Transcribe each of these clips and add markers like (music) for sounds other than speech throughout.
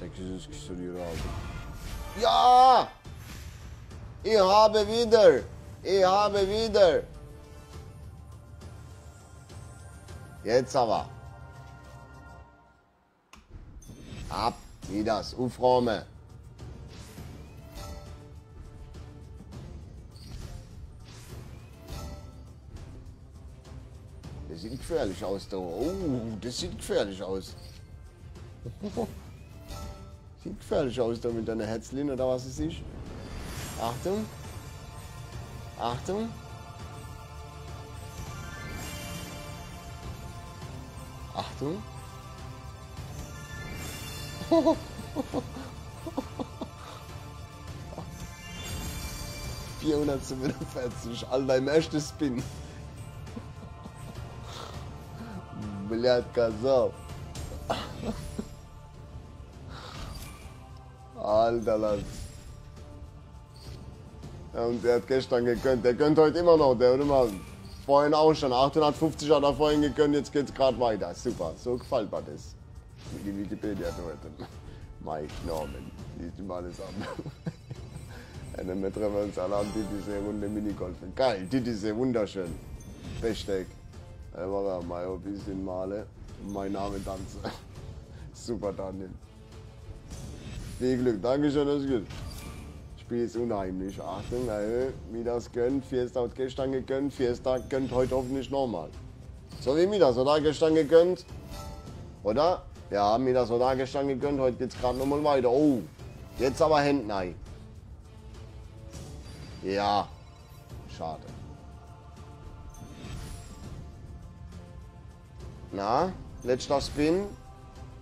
800 küsur euro aldım. Ja! Ich habe wieder! Ich habe wieder! Jetzt aber. Ab, wie das, aufräumen. Das sieht gefährlich aus da. Oh, das sieht gefährlich aus. (laughs) Sieht gefährlich aus da mit deiner Herzlin oder was es ist. Achtung. Achtung. Achtung. 447, Alter, im ersten Spin. Блядь, козел. Alter, Land. Ja, und der hat gestern gegönnt. Der gönnt heute immer noch. Der hat immer vorhin auch schon. 850 hat er vorhin gegönnt, jetzt geht's gerade weiter. Super, so gefällt mir das. Wie die Wikipedia dort. Mike Norman. Liest ihm alles an. (laughs) Eine mit treffen wir uns alle die diese Runde Minigolfen. Geil, diese wunderschön. Hashtag. Er war mal ein bisschen male. Mein Name tanze. (laughs) Super, Daniel. Viel Glück. Dankeschön, gut. Spiel ist unheimlich. Achtung, ey, wie das gönnt. Fiesta hat gestern gegönnt. Fiesta gönnt heute hoffentlich nochmal. So wie mir das, oder? Gestern gegönnt. Oder? Ja, mir das oder gestern gegönnt. Heute geht's gerade nochmal weiter. Oh, jetzt aber Händen ein. Ja, schade. Na, letzter Spin.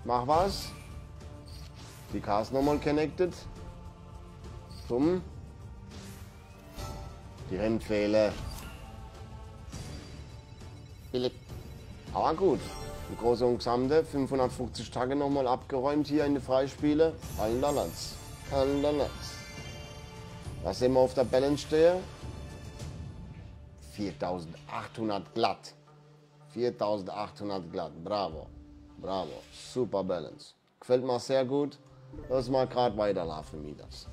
Mach was. Die Cars nochmal connected. Zum. Die Rennfehler. Billig. Aber gut. Im Großen und Gesamte 550 Tage nochmal abgeräumt hier in die Freispiele. Allen Dollars. Allen Dollars. Was sehen wir auf der Balance stehe? 4800 glatt. 4800 glatt. Bravo. Bravo. Super Balance. Gefällt mir sehr gut. Lass mal gerade weiterlaufen, mir das.